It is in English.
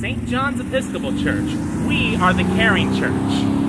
St. John's Episcopal Church. We are the caring church.